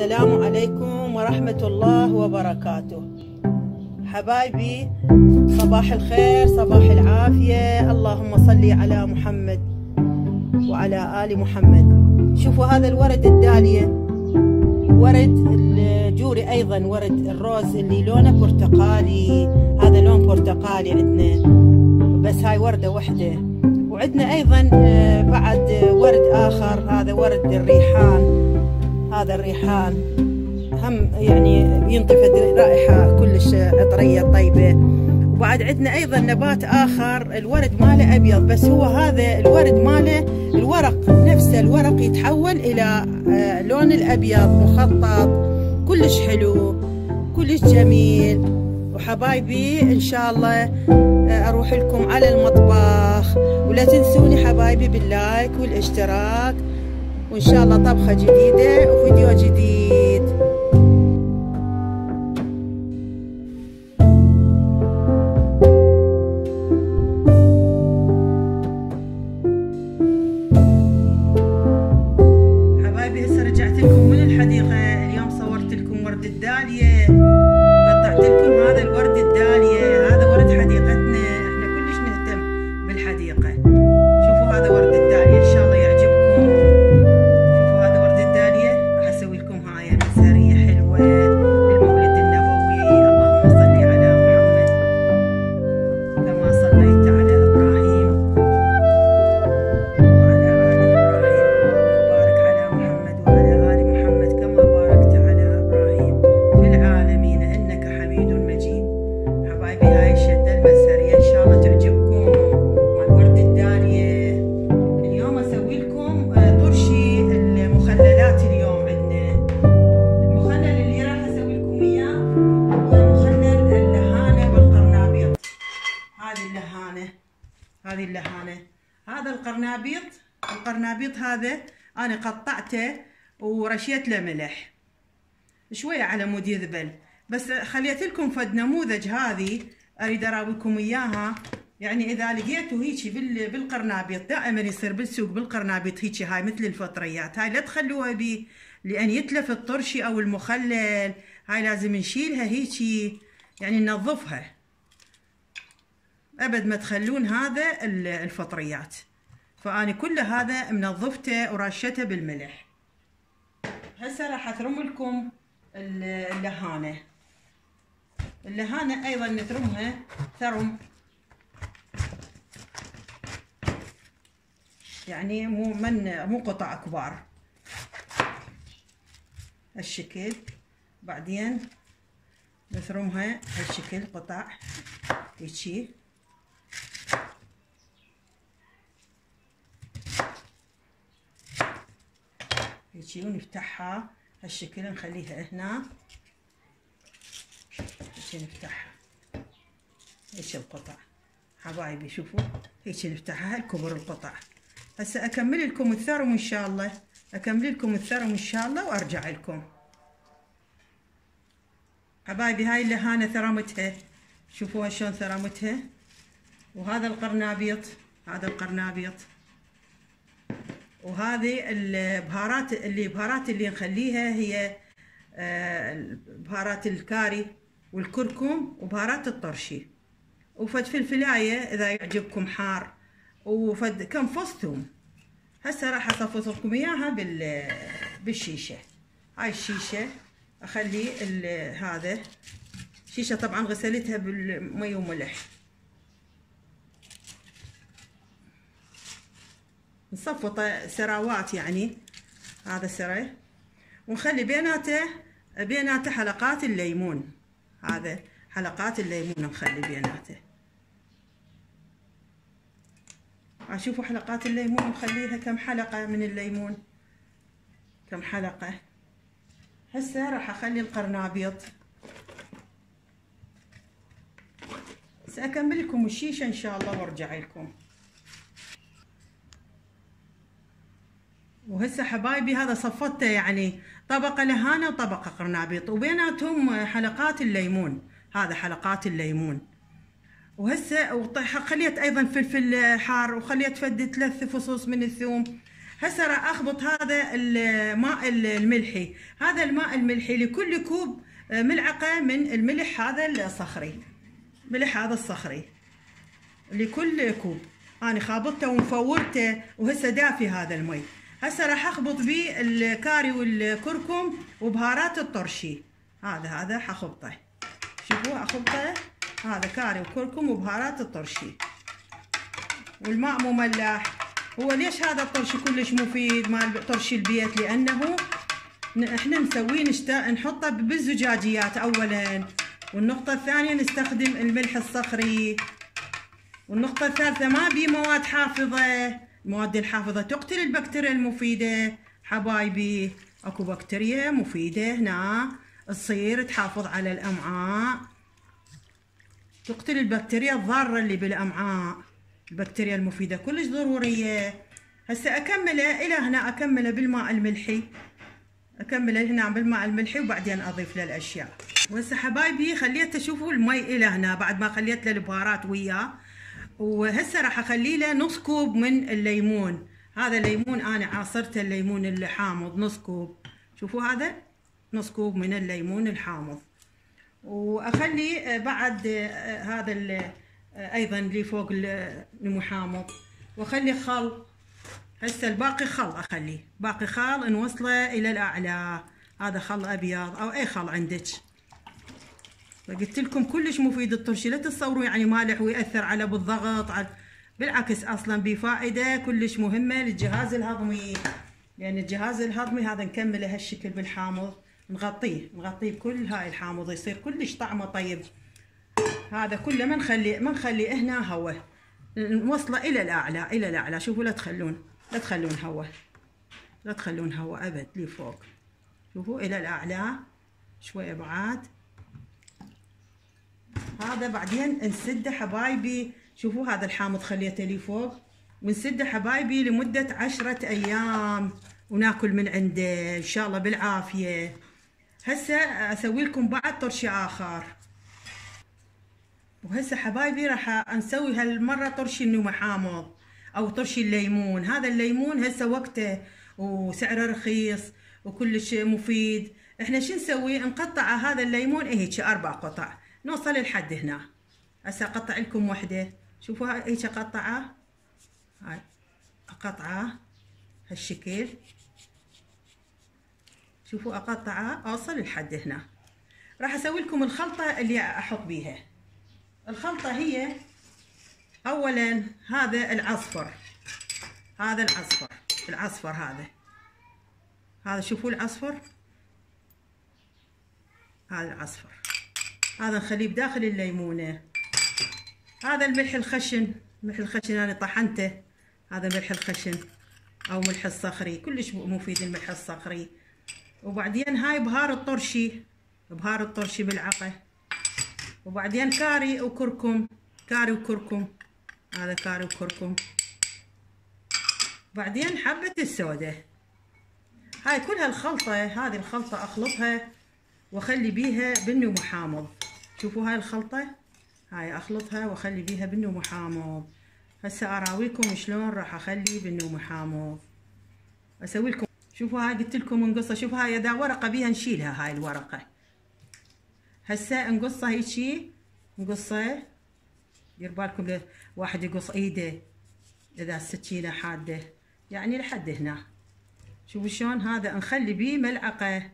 السلام عليكم ورحمة الله وبركاته. حبايبي صباح الخير صباح العافية. اللهم صل على محمد وعلى آل محمد. شوفوا هذا الورد الدالية. ورد الجوري أيضا ورد الروز اللي لونه برتقالي. هذا لون برتقالي عندنا. بس هاي وردة وحدة. وعندنا أيضا آه، بعد ورد آخر هذا ورد الريحان. هذا الريحان. هم يعني ينطفد رائحة كلش عطرية طيبة. وبعد عندنا أيضا نبات آخر الورد ماله أبيض بس هو هذا الورد ماله الورق نفسه الورق يتحول إلى آه، لون الأبيض مخطط كلش حلو كلش جميل. وحبايبي إن شاء الله آه، أروح لكم على المطبخ. ولا تنسوني حبايبي باللايك والاشتراك. وإن شاء الله طبخة جديدة وفيديو جديد. القرنابيط هذا أنا قطعته ورشيت له ملح. شوية على مود يذبل. بس خليت لكم فد نموذج هذه أريد أراويكم إياها. يعني إذا لقيتوا هيجي بال- بالقرنابيط دائما يصير بالسوق بالقرنابيط هيجي هاي مثل الفطريات. هاي لا تخلوها بي لأن يتلف الطرشي أو المخلل. هاي لازم نشيلها هيجي يعني ننظفها. أبد ما تخلون هذا ال- الفطريات. فاني كل هذا منظفته ورشته بالملح. هسه راح أترم لكم ال- اللهانة. اللهانة أيضا نترمها ثرم. يعني مو من مو قطع كبار. هالشكل. بعدين نثرمها هالشكل قطع. هيجي هيجي ونفتحها هالشكل نخليها هنا. هيجي نفتحها. هيجي القطع. حبايبي شوفوا هيجي نفتحها. هالكبر القطع. هسه أكمل لكم الثرم ان شاء الله. أكمل لكم الثرم ان شاء الله وأرجع لكم. حبايبي هاي اللهانه ثرمتها. شوفوها شلون ثرمتها. وهذا القرنابيط. هذا القرنابيط. وهذه البهارات اللي بهارات اللي نخليها هي آه، بهارات الكاري والكركم وبهارات الطرشي. وفد فلفلاية إذا يعجبكم حار وفد كم فص ثوم هسه راح أصفص لكم إياها بال بالشيشة. هاي الشيشة أخلي هذا. شيشة طبعا غسلتها بالمي وملح. نصفط سراوات يعني هذا سري ونخلي بيناته بيناته حلقات الليمون. هذا حلقات الليمون نخلي بيناته. أشوفوا حلقات الليمون نخليها كم حلقة من الليمون؟ كم حلقة؟ هسه راح أخلي القرنابيط سأكمل لكم الشيشة إن شاء الله وأرجع لكم. وهسه حبايبي هذا صفته يعني طبقة لهانة وطبقة قرنابيط. وبيناتهم حلقات الليمون. هذا حلقات الليمون. وهسه خليت أيضا فلفل حار وخليت فد ثلاث فصوص من الثوم. هسه راح أخبط هذا الماء الملحي. هذا الماء الملحي لكل كوب آه، ملعقة من الملح هذا الصخري. ملح هذا الصخري. لكل كوب. أنا خابطته ومفورته وهسه دافي هذا المي. هسه راح أخبط بيه الكاري والكركم وبهارات الطرشي. هذا هذا حخبطه. شوفوا أخبطه. هذا كاري وكركم وبهارات الطرشي. والماء مملح. هو ليش هذا الطرشي كلش مفيد مال طرشي البيت؟ لأنه إحنا نسويه نشتا نحطه بالزجاجيات اولا. والنقطة الثانية نستخدم الملح الصخري. والنقطة الثالثة ما بي مواد حافظة. المواد الحافظة تقتل البكتيريا المفيدة. حبايبي أكو بكتيريا مفيدة هنا. تصير تحافظ على الأمعاء. تقتل البكتيريا الضارة اللي بالأمعاء. البكتيريا المفيدة كلش ضرورية. هسه أكمله إلى هنا أكمله بالماء الملحي. أكمله هنا بالماء الملحي وبعدين أضيف له الأشياء. وهسه حبايبي خليته شوفوا المي إلى هنا بعد ما خليت له البهارات وياه. وهسه راح أخلي له نص كوب من الليمون. هذا الليمون أنا عاصرته الليمون اللي حامض نص كوب. شوفوا هذا نص كوب من الليمون الحامض. وأخلي بعد هذا أيضا اللي فوق المحامض وأخلي خل. هسه الباقي خل أخليه. باقي خل نوصله إلى الأعلى. هذا خل أبيض أو أي خل عندك. فقلت لكم كلش مفيد الطرشي. لا تتصوروا يعني مالح ويأثر على بالضغط على بالعكس أصلا بفائدة كلش مهمة للجهاز الهضمي. يعني الجهاز الهضمي هذا نكمله هالشكل بالحامض نغطيه نغطيه بكل هاي الحامض يصير كلش طعمه طيب. هذا كله ما نخلي ما نخلي هنا هواء نوصله إلى الأعلى إلى الأعلى. شوفوا لا تخلون لا تخلون هواء لا تخلون هواء أبد لفوق. شوفوا إلى الأعلى. شوي بعد هذا بعدين نسده حبايبي. شوفوا هذا الحامض خليته لي فوق. ونسده حبايبي لمدة عشرة أيام. وناكل من عنده. إن شاء الله بالعافية. هسه أسوي لكم بعد طرشي آخر. وهسه حبايبي راح نسوي هالمرة طرشي النوم حامض أو طرشي الليمون. هذا الليمون هسه وقته وسعره رخيص وكلش مفيد. إحنا شو نسوي؟ نقطع هذا الليمون. هيك أربع قطع. نوصل لحد هنا. هسه اقطع لكم وحده. شوفوا هيك اقطعه هاي اقطعه هالشكل. شوفوا اقطعه أوصل لحد هنا. راح أسوي لكم الخلطة اللي أحط بيها. الخلطة هي اولا هذا العصفر. هذا العصفر العصفر هذا. هذا شوفوا العصفر. هذا العصفر. هذا نخليه بداخل الليمونة. هذا الملح الخشن. ملح الخشن أنا طحنته. هذا ملح الخشن أو ملح الصخري. كلش مفيد الملح الصخري. وبعدين هاي بهار الطرشي. بهار الطرشي ملعقة وبعدين كاري وكركم. كاري وكركم. هذا كاري وكركم. بعدين حبة السودة. هاي كل هالخلطة هذه الخلطة أخلطها وأخلي بيها بني ومحامض شوفوا هاي الخلطة؟ هاي أخلطها وأخلي بيها بنو محامض. هسه أراويكم شلون راح أخلي بنو محامض. أسوي لكم شوفوا هاي قلت لكم نقصها شوفوا هاي إذا ورقة بيها نشيلها هاي الورقة. هسه نقصها هيجي نقصها دير بالكم واحد يقص إيده إذا السكينه حادة. يعني لحد هنا. شوفوا شلون؟ هذا نخلي بيه ملعقة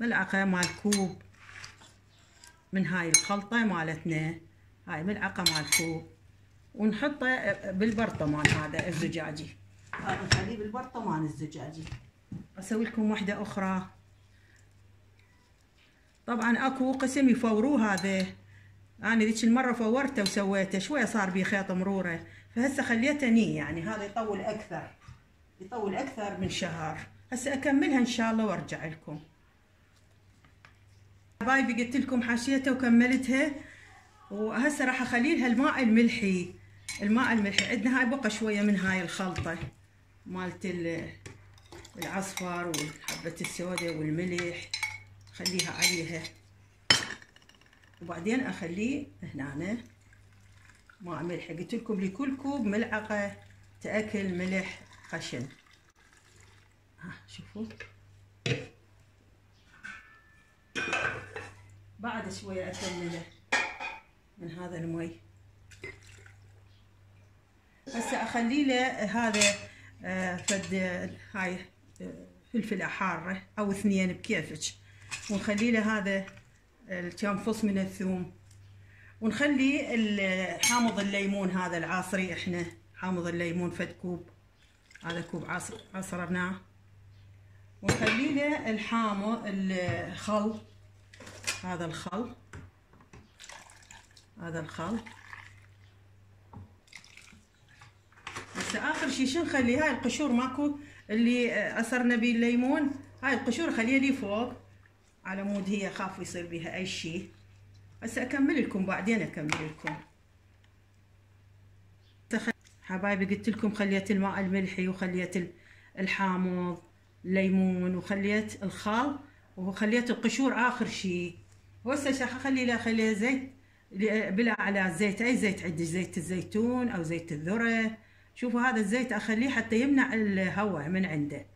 ملعقة مال كوب. من هاي الخلطة مالتنا هاي ملعقة مال كوب ونحطه بالبرطمان هذا الزجاجي. هذا نخليه بالبرطمان الزجاجي. أسوي لكم وحدة أخرى. طبعا أكو قسم يفوروه هذا. أنا ذيك المرة فورته وسويته شوية صار بي خيط مرورة. فهسه خليته ني يعني هذا يطول أكثر يطول أكثر من شهر. هسه أكملها إن شاء الله وأرجع لكم. حبايبي قلت لكم حاشيتها وكملتها. وهسه راح اخلي لها الماء الملحي. الماء الملحي عندنا هاي بقى شوية من هاي الخلطة مالت العصفر وحبه السودا والملح. خليها عليها. وبعدين أخليه هنا. ماء ملح قلت لكم لكل كوب ملعقه تأكل ملح خشن. ها شوفوا. بعد شوية أكمله من هذا المي. هسه أخلي له هذا آه، فد هاي آه، فلفلة حارة أو اثنين بكيفك. ونخلي له هذا كم فص من الثوم. ونخلي حامض الليمون هذا العاصري إحنا حامض الليمون فد كوب. هذا كوب عصر عصرناه. ونخلي له الحامض الخل. هذا الخل. هذا الخل. هسه آخر شي شو نخلي؟ هاي القشور ماكو اللي عصرنا بيه الليمون. هاي القشور خليها لي فوق. على مود هي خاف يصير بيها أي شي. هسه أكمل لكم بعدين أكمل لكم. حبايبي قلت لكم خليت الماء الملحي وخليت الحامض الليمون وخليت الخل وخليت القشور آخر شي وهسه اخلي له خليه زيت بلا على زيت أي زيت عندي زيت الزيتون أو زيت الذرة. شوفوا هذا الزيت أخليه حتى يمنع الهواء من عنده.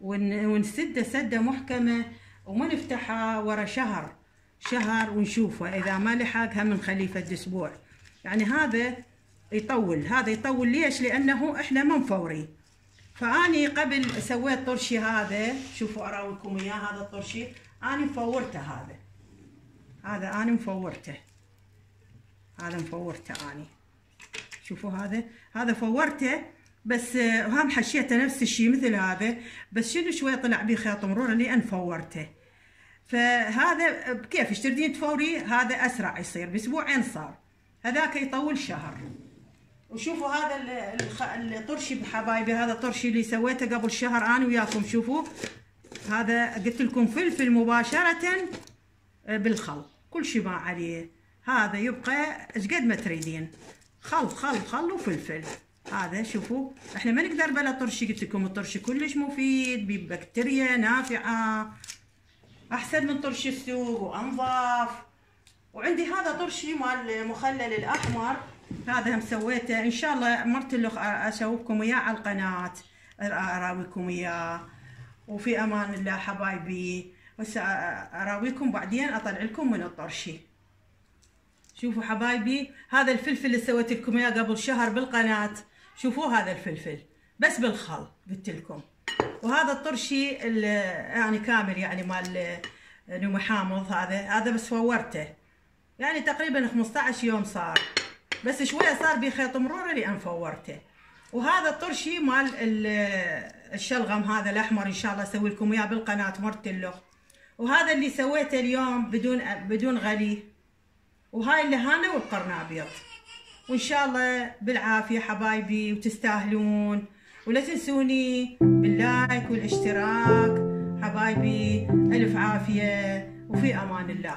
ونسده سدة محكمة وما نفتحها ورا شهر شهر ونشوفه. إذا ما لحق هم نخليه فد أسبوع يعني هذا يطول هذا يطول. ليش؟ لأنه إحنا ما مفوري. فأني قبل سويت طرشي هذا شوفوا اراويكم اياه هذا الطرشي أني مفورته هذا. هذا اني مفورته. هذا مفورته آني. شوفوا هذا. هذا فورته بس هم حشيته نفس الشيء مثل هذا بس شنو شوي طلع بيه خيط مرور لأن فورته. فهذا بكيف تردين تفوري؟ هذا أسرع يصير بأسبوعين صار. هذاك يطول شهر. وشوفوا هذا الطرشي بحبايبي هذا الطرشي اللي سويته قبل شهر أنا وياكم. شوفوا هذا قلت لكم فلفل مباشرة بالخل كل شيء ما عليه. هذا يبقى إيش قد ما تريدين. خل خل خل وفلفل. هذا شوفوا إحنا ما نقدر بلا طرشي قلت لكم الطرشي كلش مفيد ببكتيريا نافعة أحسن من طرشي السوق وأنظف. وعندي هذا طرشي مال المخلل الأحمر. هذا هم سويته. إن شاء الله مرت له اشوفكم اياه على القناة أراويكم اياه وفي أمان الله حبايبي. بس أراويكم بعدين أطلع لكم من الطرشي. شوفوا حبايبي هذا الفلفل اللي سويت لكم إياه قبل شهر بالقناة. شوفوا هذا الفلفل بس بالخل قلت لكم. وهذا الطرشي يعني كامل يعني مال نمو حامض هذا هذا بس فورته يعني تقريبا 15 يوم صار. بس شوية صار بي خيط مرور أنا فورته. وهذا الطرشي مال الشلغم هذا الأحمر إن شاء الله أسوي لكم إياه بالقناة مرتله وهذا اللي سويته اليوم بدون بدون غلي. وهاي اللهانه والقرنابيط وإن شاء الله بالعافية حبايبي وتستاهلون. ولا تنسوني بال like والاشتراك. حبايبي ألف عافية وفي أمان الله.